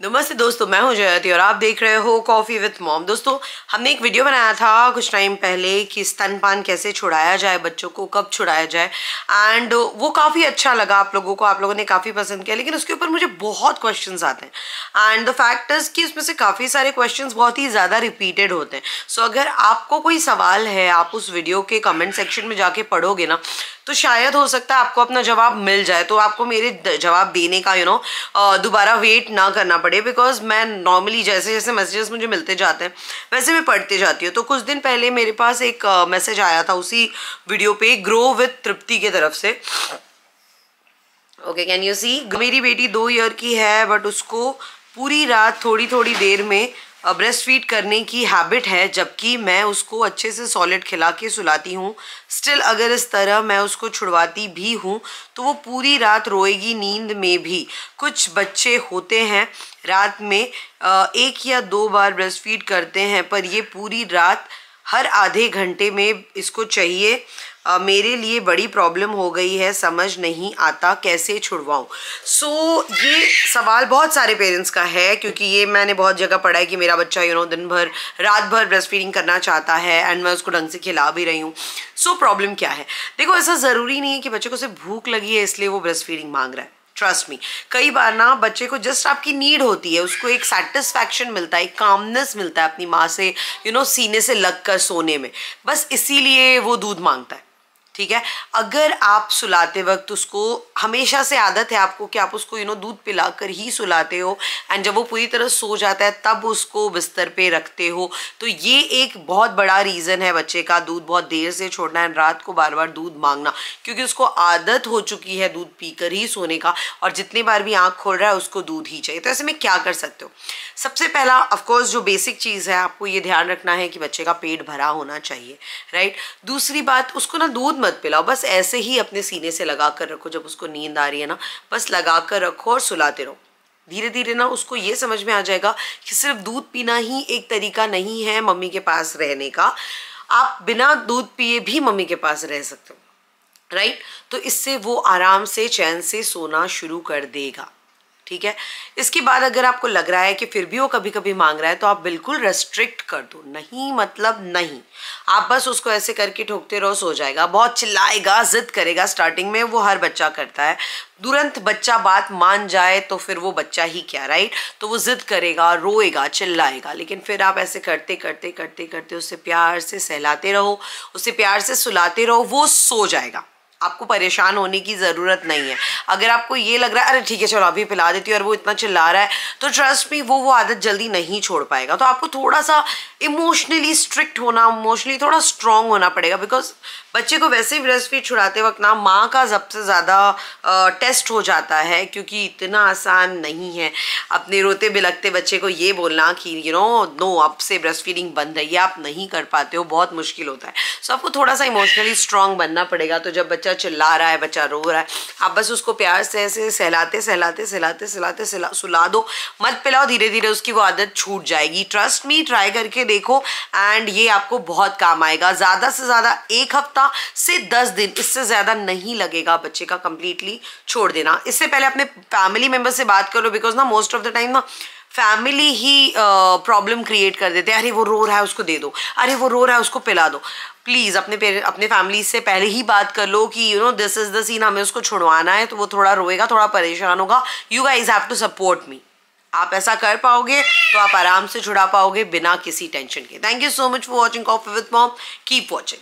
नमस्ते दोस्तों मैं हूँ जयती और आप देख रहे हो कॉफ़ी विथ मॉम दोस्तों हमने एक वीडियो बनाया था कुछ टाइम पहले कि स्तनपान कैसे छुड़ाया जाए बच्चों को कब छुड़ाया जाए। एंड वो काफ़ी अच्छा लगा आप लोगों को आप लोगों ने काफ़ी पसंद किया लेकिन उसके ऊपर मुझे बहुत क्वेश्चन आते हैं। एंड द फैक्ट इज़ कि उसमें से काफ़ी सारे क्वेश्चन बहुत ही ज़्यादा रिपीटेड होते हैं। सो so, अगर आपको कोई सवाल है आप उस वीडियो के कमेंट सेक्शन में जाके पढ़ोगे ना तो शायद हो सकता है आपको अपना जवाब मिल जाए। तो आपको मेरे जवाब देने का यू नो दोबारा वेट ना करना बिकॉज़ मैं नॉर्मली जैसे जैसे मैसेजेस मुझे मिलते जाते हैं, वैसे मैं पढ़ते जाती हूँ। तो कुछ दिन पहले मेरे पास एक मैसेज आया था उसी वीडियो पे ग्रो विथ तृप्ति की तरफ़ से। ओके कैन यू सी मेरी बेटी दो ईयर की है बट उसको पूरी रात थोड़ी थोड़ी देर में ब्रेस्ट फ़ीड करने की हैबिट है, जबकि मैं उसको अच्छे से सॉलिड खिला के सुलाती हूँ। स्टिल अगर इस तरह मैं उसको छुड़वाती भी हूँ तो वो पूरी रात रोएगी नींद में भी। कुछ बच्चे होते हैं, रात में एक या दो बार ब्रेस्ट फ़ीड करते हैं, पर ये पूरी रात हर आधे घंटे में इसको चाहिए। आ, मेरे लिए बड़ी प्रॉब्लम हो गई है समझ नहीं आता कैसे छुड़वाऊँ। सो so, ये सवाल बहुत सारे पेरेंट्स का है क्योंकि ये मैंने बहुत जगह पढ़ा है कि मेरा बच्चा यू नो दिन भर रात भर ब्रेस्ट फीडिंग करना चाहता है एंड मैं उसको ढंग से खिला भी रही हूँ। सो so, प्रॉब्लम क्या है? देखो ऐसा ज़रूरी नहीं है कि बच्चे को सिर्फ़ भूख लगी है इसलिए वो ब्रेस्ट फीडिंग मांग रहा है। ट्रस्ट मी कई बार ना बच्चे को जस्ट आपकी नीड होती है उसको एक सेटिस्फैक्शन मिलता है एक कामनेस मिलता है अपनी माँ से यू you नो know, सीने से लग कर सोने में। बस इसीलिए वो दूध माँगता है। ठीक है? अगर आप सुलाते वक्त उसको, हमेशा से आदत है आपको कि आप उसको यू नो दूध पिलाकर ही सुलाते हो एंड जब वो पूरी तरह सो जाता है, तब उसको बिस्तर पे रखते हो। तो ये एक बहुत बड़ा रीज़न है बच्चे का, दूध बहुत देर से छोड़ना एंड रात को बार बार दूध मांगना। क्योंकि उसको आदत हो चुकी है दूध पीकर ही सोने का, और जितनी बार भी आँख खोल रहा है, उसको दूध ही चाहिए। तो ऐसे में क्या कर सकते हो? सबसे पहला ऑफकोर्स जो बेसिक चीज़ है, आपको ये ध्यान रखना है कि बच्चे का पेट भरा होना चाहिए राइट दूसरी बात, उसको ना दूध पिलाओ। बस ऐसे ही अपने सीने से लगा कर रखो, जब उसको नींद आ रही है ना। बस लगा कर रखो और सुलाते रहो। धीरे धीरे ना उसको ये समझ में आ जाएगा कि सिर्फ़ दूध पीना ही एक तरीका नहीं है मम्मी के पास रहने का। आप बिना दूध पिए भी मम्मी के पास रह सकते हो। राइट? तो इससे वो आराम से, चैन से सोना शुरू कर देगा। ठीक है? इसके बाद अगर आपको लग रहा है कि फिर भी वो कभी कभी मांग रहा है तो आप बिल्कुल रेस्ट्रिक्ट कर दो। नहीं मतलब नहीं। आप बस उसको ऐसे करके ठोकते रहो, सो जाएगा। बहुत चिल्लाएगा, जिद करेगा। स्टार्टिंग में वो हर बच्चा करता है। तुरंत बच्चा बात मान जाए तो फिर वो बच्चा ही क्या राइट तो वो जिद करेगा, रोएगा, चिल्लाएगा। लेकिन फिर आप ऐसे करते करते करते करते उससे प्यार से सहलाते रहो उसे प्यार से सुलाते रहो, वो सो जाएगा। आपको परेशान होने की ज़रूरत नहीं है। अगर आपको ये लग रहा है अरे ठीक है चलो अभी पिला देती हूँ और वो इतना चिल्ला रहा है तो ट्रस्ट मी वो वो आदत जल्दी नहीं छोड़ पाएगा। तो आपको थोड़ा सा इमोशनली स्ट्रिक्ट होना इमोशनली थोड़ा स्ट्रॉन्ग होना पड़ेगा बिकॉज़ बच्चे को वैसे ही ब्रेस्ट फ़ीड छुड़ाते वक्त ना माँ का सबसे ज़्यादा टेस्ट हो जाता है क्योंकि इतना आसान नहीं है। अपने रोते बिलकते बच्चे को ये बोलना कि यू नो नो अब से ब्रेस्ट फीडिंग बंद है ये आप नहीं कर पाते हो बहुत मुश्किल होता है। सो so, आपको थोड़ा सा इमोशनली स्ट्रॉन्ग बनना पड़ेगा। तो जब बच्चा चिल्ला रहा है, बच्चा रो रहा है। आप बस उसको प्यार से ऐसे सहलाते सहलाते सहलाते सहलाते सुला दो। मत पिलाओ धीरे धीरे उसकी वो आदत छूट जाएगी। ट्रस्ट मी ट्राई करके देखो एंड ये आपको बहुत काम आएगा। ज़्यादा से ज़्यादा एक हफ़्ता से दस दिन, इससे ज़्यादा नहीं लगेगा बच्चे का कंप्लीटली छोड़ देना। इससे पहले अपने फैमिली मेंबर से बात करो बिकॉज़ ना मोस्ट ऑफ़ द टाइम ना फैमिली ही प्रॉब्लम क्रिएट कर देते हैं। अरे, वो रो रहा है, उसको दे दो। अरे, वो रो रहा है, उसको पिला दो। प्लीज़ अपने अपने फैमिली से पहले ही बात कर लो कि you know this is the scene हमें उसको छुड़वाना है तो वो थोड़ा रोएगा, थोड़ा परेशान होगा। You guys have to support me आप ऐसा कर पाओगे तो आप आराम से छुड़ा पाओगे बिना किसी टेंशन के। Thank you so much for watching coffee with mom keep watching